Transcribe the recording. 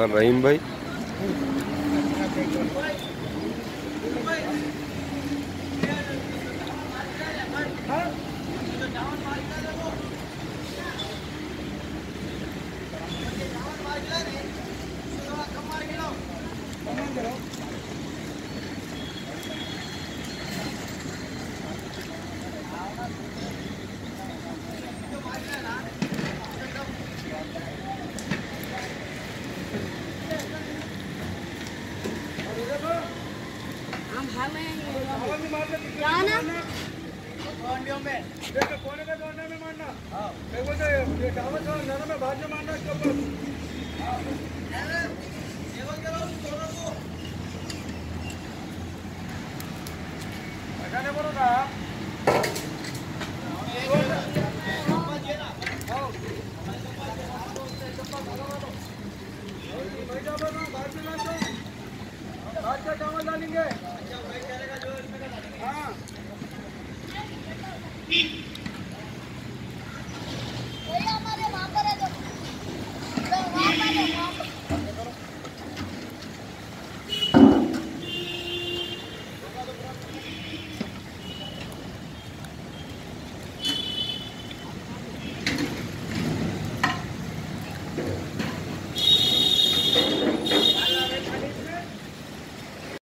और रहीम भाई। क्या नाम कोने में दौड़ने में मारना मेरे को ये डावर छोड़ नाना में भाग में मारना इसके ऊपर सेवन करो उस दोनों को हटाने बोलो ना आज का चावल डालेंगे। हाँ।